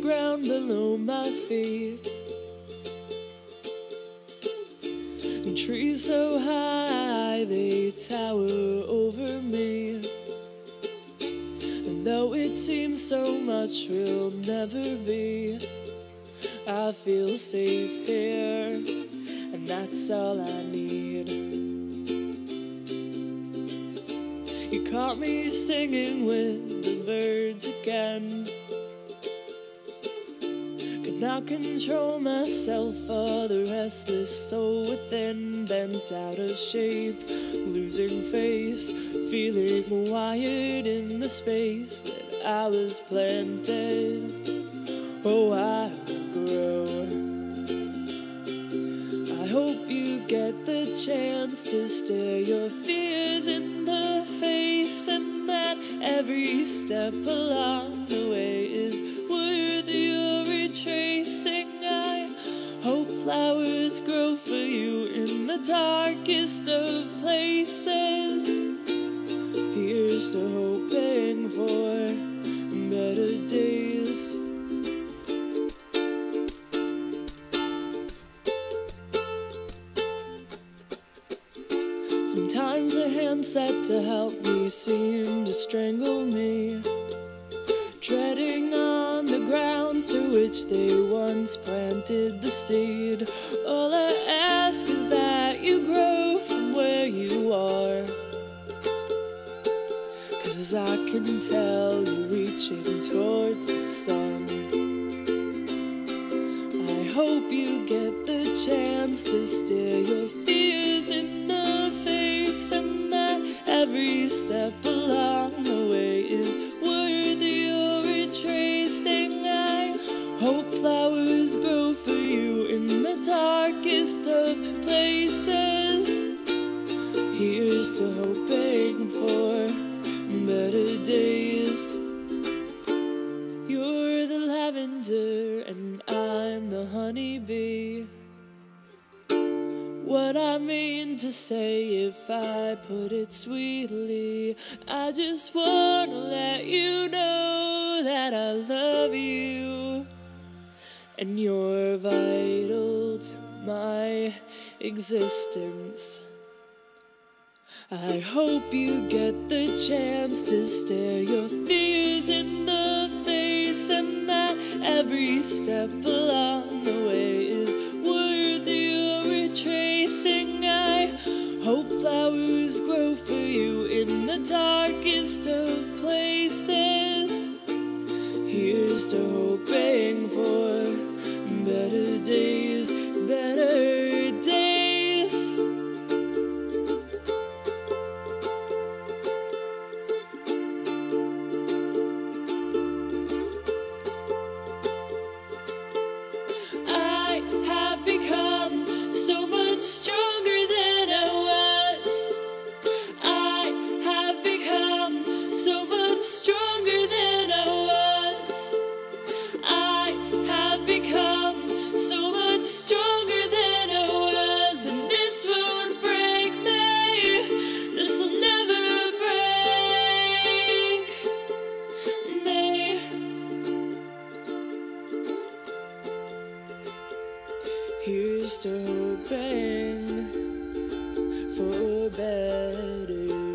ground below my feet. And trees so high they tower over me. And though it seems so much will never be, I feel safe here, and that's all I need. You caught me singing with the birds again. Not control myself, for the restless soul within bent out of shape, losing face, feeling wired in the space that I was planted. Oh, I grow. I hope you get the chance to stare your fears in the face, and that every step along the flowers grow for you in the darkest of places. Here's to hoping for better days. Sometimes a hand set to help me seem to strangle me. Treading on grounds to which they once planted the seed. All I ask is that you grow from where you are. Cause I can tell you're reaching towards the sun. I hope you get the chance to stare your fears in the face, and that every step along for better days. You're the lavender and I'm the honeybee. What I mean to say if I put it sweetly, I just wanna let you know that I love you. And you're vital to my existence. I hope you get the chance to stare your fears in the face, and that every step along the way is worth your retracing. I hope flowers grow for you in the darkest of places. Here's to hoping for better days, Here's to hoping for better